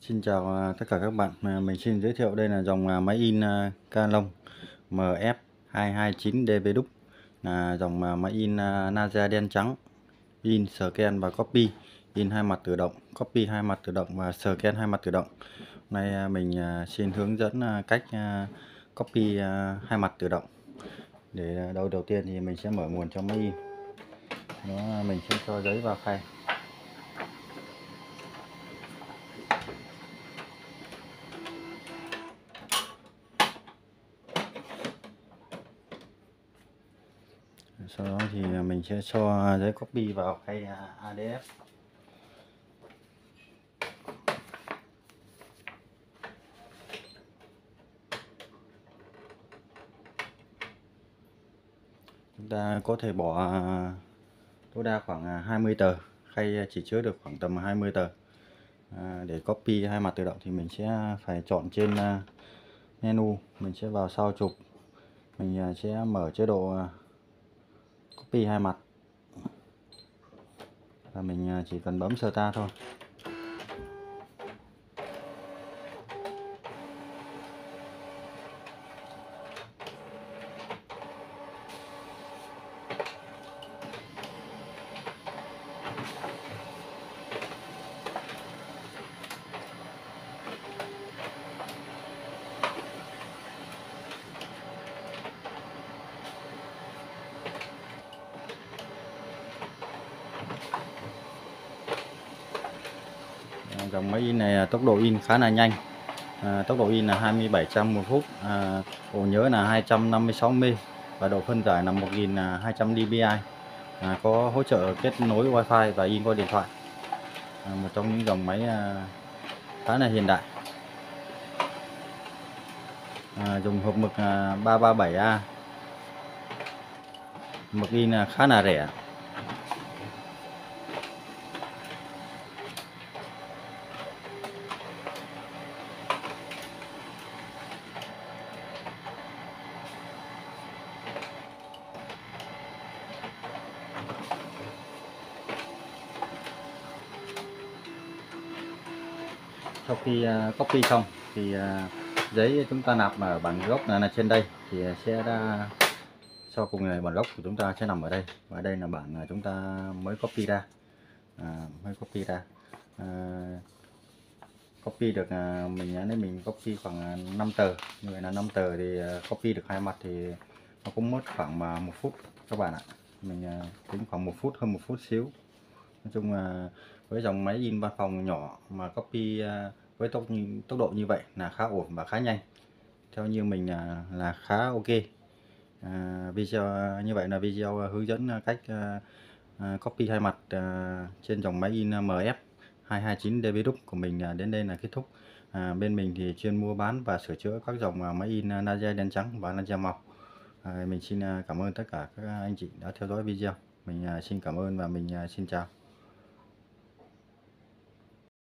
Xin chào à, tất cả các bạn. À, mình xin giới thiệu đây là dòng à, máy in Canon MF229DB đúc là dòng máy in à, đen trắng, in scan và copy, in hai mặt tự động, copy hai mặt tự động và scan hai mặt tự động. hôm Nay mình xin hướng dẫn cách copy hai mặt tự động. Để đầu đầu tiên thì mình sẽ mở nguồn cho máy in. Đó, mình sẽ cho giấy vào khay. Sau đó thì mình sẽ cho giấy copy vào cây à, ADF chúng ta có thể bỏ à, tối đa khoảng à, 20 tờ. Khay chỉ chứa được khoảng tầm 20 tờ. À, để copy hai mặt tự động thì mình sẽ phải chọn trên menu. Mình sẽ vào sao chụp. Mình sẽ mở chế độ copy hai mặt. Và mình à, chỉ cần bấm start thôi. Dòng máy in này à, tốc độ in khá là nhanh. À, tốc độ in là 2700 một phút à, ổ nhớ là 256M và độ phân giải là 1200 dpi à, có hỗ trợ kết nối wifi và in qua điện thoại. À, một trong những dòng máy à, khá là hiện đại. À, dùng hộp mực à, 337A mực in là khá là rẻ. Sau khi à, copy xong thì à, giấy chúng ta nạp ở bản gốc là, trên đây thì sẽ ra sau cùng này bản gốc của chúng ta sẽ nằm ở đây. Và đây là bản chúng ta mới copy ra. À, mới copy ra. À, copy được à, mình nhớ mình copy khoảng 5 tờ như vậy là 5 tờ thì copy được hai mặt thì nó cũng mất khoảng mà một phút các bạn ạ. Mình tính khoảng một phút hơn một phút xíu nói chung là với dòng máy in văn phòng nhỏ mà copy à, với tốc tốc độ như vậy là khá ổn và khá nhanh. Theo như mình là, là khá ok. À, video như vậy là video hướng dẫn cách à, à copy hai mặt à, trên dòng máy in MF 229 DB của mình à, đến đây là kết thúc. À, bên mình thì chuyên mua bán và sửa chữa các dòng máy in laser đen trắng và laser màu. À, mình xin cảm ơn tất cả các anh chị đã theo dõi video. Mình xin cảm ơn và mình xin chào.